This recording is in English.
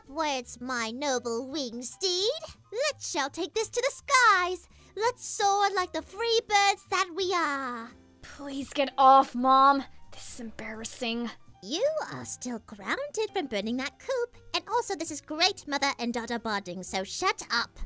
Upwards, my noble winged steed. Let's shall take this to the skies. Let's soar like the free birds that we are. Please get off, Mom. This is embarrassing. You are still grounded from burning that coop. And also, this is great mother and daughter bonding, so shut up.